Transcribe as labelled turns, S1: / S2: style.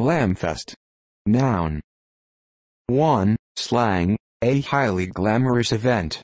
S1: Glamfest. Noun. 1. Slang, a highly glamorous event.